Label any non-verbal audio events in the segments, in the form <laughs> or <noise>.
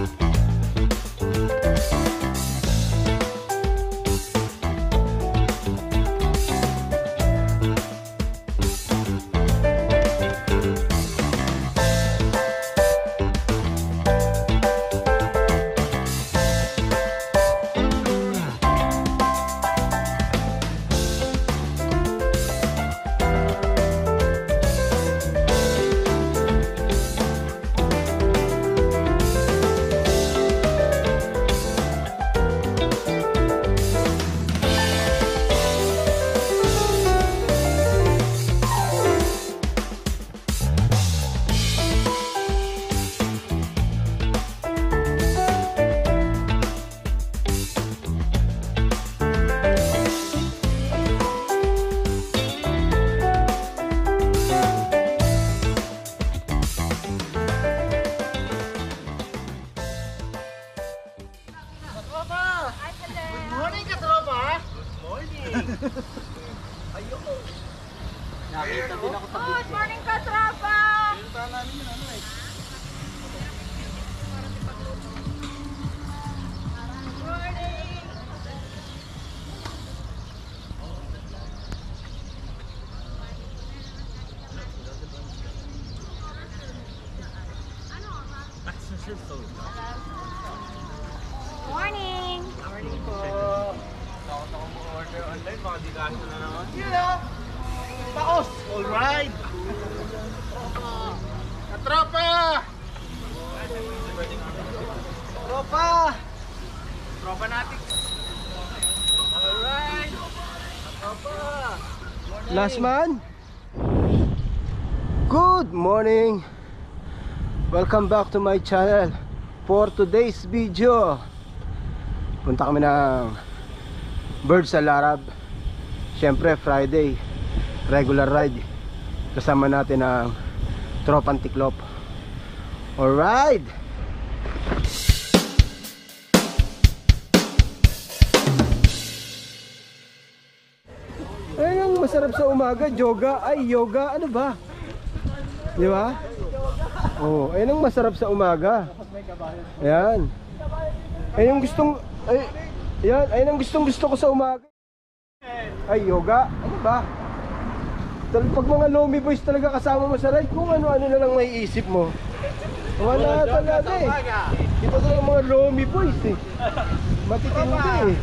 Mm-hmm. Morning! Morning po. Takot ako mo-order online, baka na naman. Alright. Katropa. Tropa. Tropa natin. Alright. Tropa. Last man Good morning Welcome back to my channel. For today's video Punta kami ng Birds sa Larab Siyempre Friday Regular ride. Kasama natin ang Tropang Tiklop Alright! Ayun ang masarap sa umaga, yoga. Ay, yoga, ano ba? Di ba? Oh, ayun ang masarap sa umaga. Ayan. Ayun ang gustong ay Ayan, ayun ang gustong gusto ko sa umaga. Ay, yoga. Ano ba? Tal- Pag mga lomi boys talaga kasama mo sa ride, kung ano-ano na lang may isip mo. Wala talaga eh. Ito talaga mga lomi boys eh. Matitindi eh.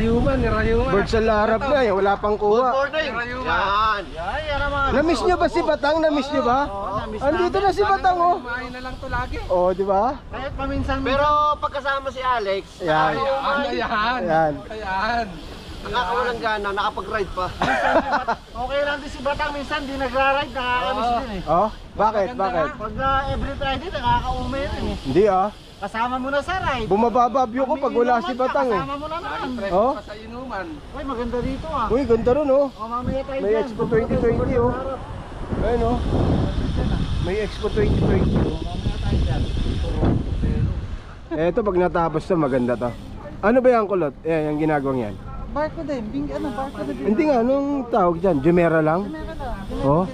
Nirayuman, nirayuman. Birds sa Larab na eh, wala pang kuha. Morning. Yan. Yan, yan naman. Namiss nyo ba si Batang? Namiss nyo ba? Andito na si Batang oh. Kumain na lang to lagi. Oh, di ba? Kahit paminsan. Pero pagkasama si Alex, Yan. Ayan, ayan. Yan. Ayan. Nakakawalang gana, nakapag-ride pa. okay lang din si Batang, minsan di nagra-ride, nakakamiss din eh. Oh, bakit? Bakit? Pag uh, every Friday, nakaka-umay rin eh. Hindi ah. Kasama mo na sa ride. Bumabababyo ko pag wala si Batang eh. Kasama mo na naman. Oh. sa inuman. Uy, maganda dito ah. Uy, ganda ron oh. O, mamaya tayo May. Expo 2020 oh. Ayun oh. May Expo 2020 oh. Eto pag natapos to maganda to. Ano ba yung kulot? Eh, yung ginagawang yan. Barko din, bing ano, barko din. Hindi nga, anong tawag dyan? Jumera lang? Oh.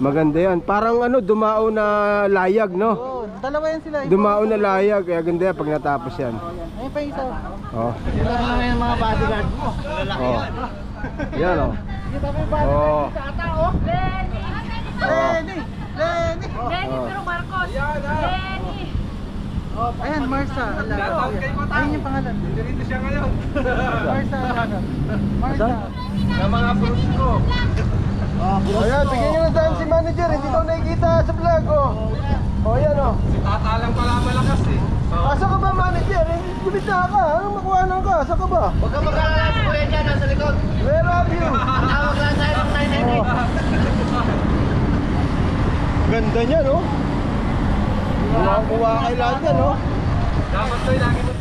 Maganda yan. Parang ano, dumao na layag, no? Oh, dalawa yan sila. Dumao na layag, kaya ganda yan pag natapos yan. Ayun pa yung isa. Oh. Sila na yung mga bodyguard mo. Oh. Yan oh. Kita mo yung bodyguard Oh. sa ata, oh. Lenny! Lenny! Lenny! Lenny, Oh. pero Marcos! Lenny! Ayan, Marsa. Ala. Shoutout kay Batang. Ayun yung pangalan. Nandito siya ngayon. Marsa. ano? Marsa. Sa mga fruits ko. Ayan, bigyan nyo ng time si manager. Hindi daw nakikita sa vlog, oh. Oh, yan oh. Si Tata lang pala malakas eh. Asa ka ba manager? Hindi gumita ka. Ano makuha lang ka? Asa ka ba? Huwag ka mag-alala si Kuya dyan, nasa likod. Where are you? <laughs> Tawag lang tayo ng 998. Ganda niya, no? Kumakuha kailangan yan, no? Dapat to lagi mo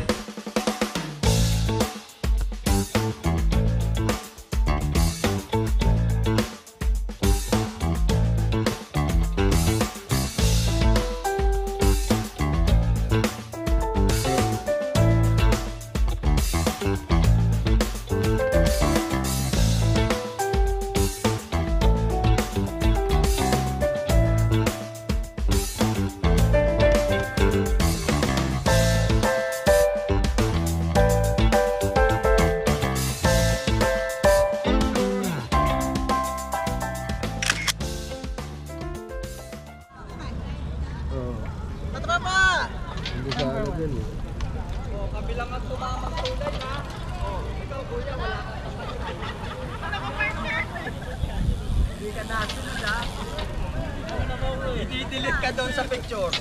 I-delete ka doon sa picture.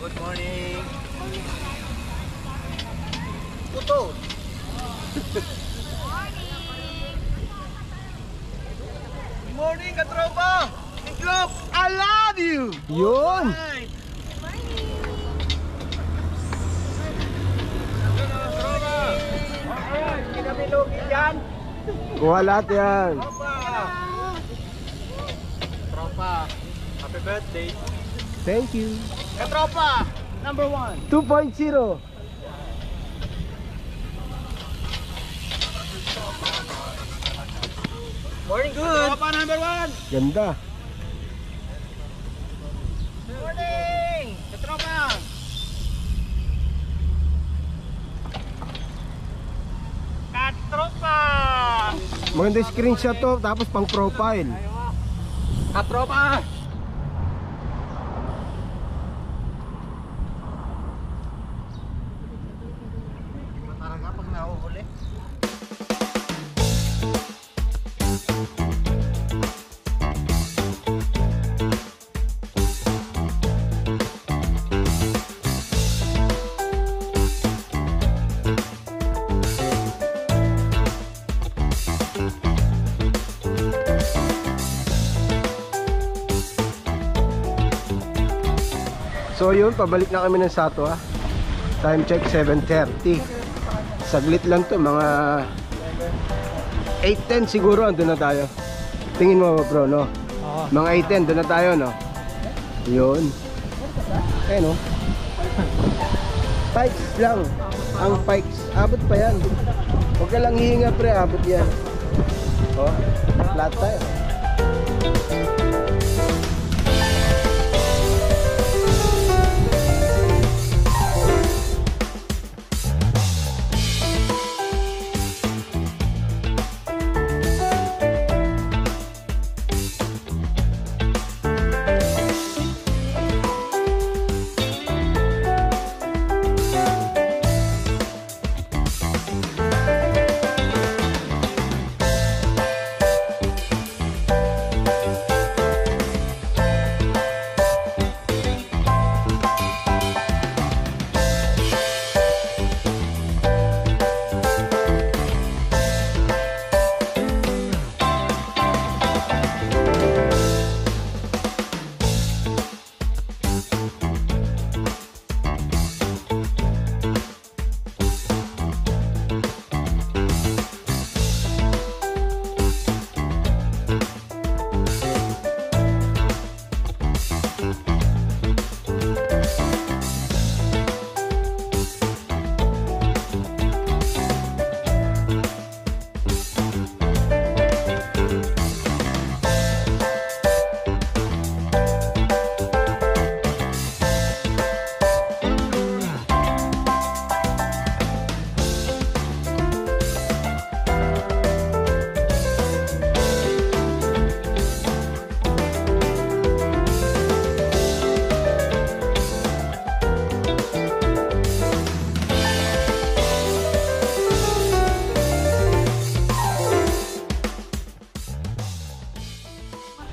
Good morning. Puto! Good morning, katropa! Iglop! I love you! Yun! Kinabilugi yan! Kuha lahat yan. Tropa, happy birthday. Thank you. Katropa! Number one! 2.0. Morning, good! Tropa number one! Ganda. Morning! Katropa! Katropa! Maganda screenshot to, tapos pang profile. Katropa! So yun, pabalik na kami ng Satwa. Time check 7.30. Saglit lang to, mga 8.10 siguro, andun na tayo. Tingin mo bro, no? Mga 8.10, doon na tayo, no? Yun. Eh, no? Pikes lang. Ang pikes. Abot pa yan. Huwag ka lang hihinga, pre. Abot yan. Oh, flat tayo.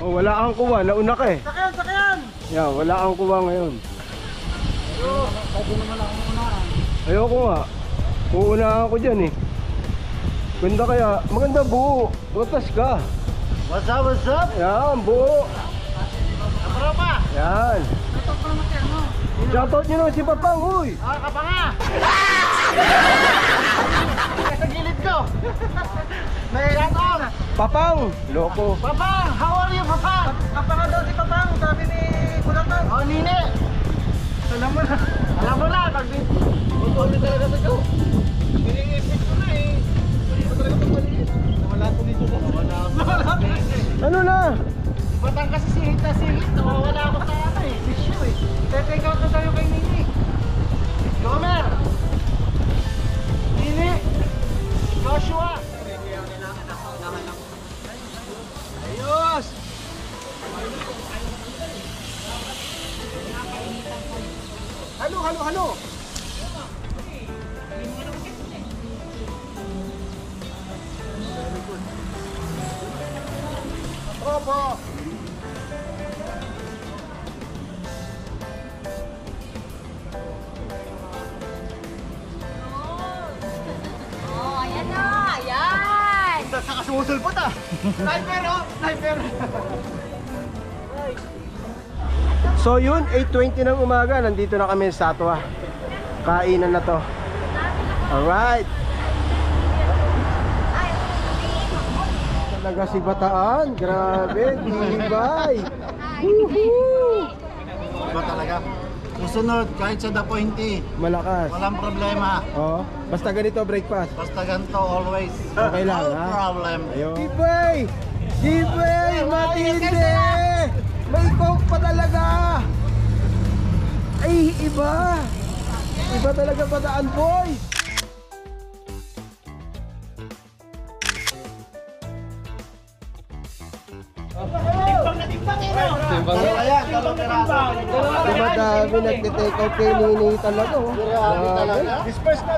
Oh, wala kang kuha. Nauna ka eh. Sakyan! Sakyan! Yeah, wala kang kuha ngayon. Pwede naman ako muna. Ayoko nga. Uunahan ko dyan eh. Ganda kaya. Maganda buo. Butas ka. What's up, what's up? Yan, buo. Katropa! Yan. Shoutout nyo naman si Papang, uy. Ah, kapanga! <laughs> Sa gilid! Papang, loko. Papang! How are you, Papang? Kapanga daw si Papang, sabi ni Kulatan. Oh, Nini! Alam mo na. Alam mo na, pag Pagkuli talaga sa ko. Piningipit ko na eh. Hindi ko talaga ko dito ko. Wala ako. Ano na? Batang kasi singit na singit. Nawawala ako sa ano eh. Issue eh. Te-take out na tayo kay Nini. Gomer! Nakasumusulpot ah! Sniper oh! Sniper! So yun, 8.20 ng umaga, nandito na kami sa Satwa. Kainan na to. Alright. Talaga si Bataan, grabe, <laughs> tibay. Woohoo! Ba talaga? Susunod, kahit sa dapointi, Malakas. walang problema. Oh, basta ganito breakfast. Basta ganito, always. Okay lang, no ha? problem. Ayun. Tibay! Matindi! May coke pa talaga! Ay, iba! Iba talaga Bataan boys! Dumadami nagte-take out kay Nini talaga oh. Grabe talaga.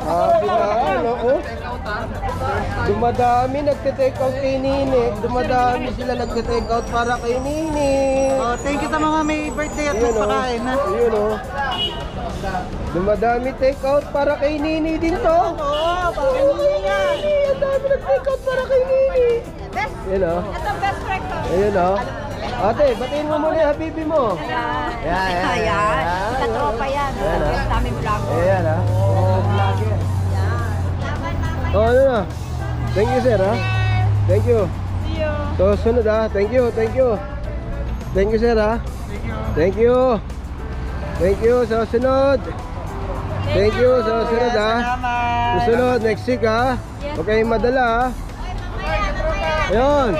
Na na ano oh. Dumadami nagte-take out kay Nini. Dumadami sila nagte-take out para kay Nini. Oh, thank you sa mga may birthday at oh. magpakain ha. Ayun oh. Dumadami take out para kay Nini din to. Oo, para kay Nini. Ang dami nag-take out para kay Nini. Best. Ayun oh. Ito best friend ko. Ayun oh. Ate, batiin mo muna yung habibi mo. Ayan. Ayan, ayan, Ayan. ayan. Katropa yan. Ayan, ah. Ang daming vlog. Ayan ah. Oh, vlogger. Oh, ano na? Thank you sir ha. Thank you. See you. So sunod ha. Thank you, thank you. Thank you sir ha. Thank you. Thank you. Sa sunod. Thank you. Sa sunod ha. Susunod, next week ha. Huwag kayong madala ha. Ayun.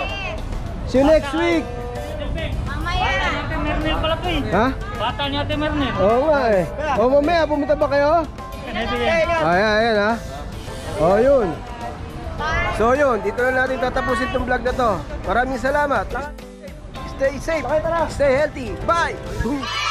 See you next week. Eh. Ha? Bata ni Ate Mernel. Oo nga eh. O mamaya, pumunta ba kayo? Ayan, ayan ha. O yun. So yun, dito na natin tatapusin tong vlog na to. Maraming salamat. Stay safe. Stay healthy. Bye! <laughs>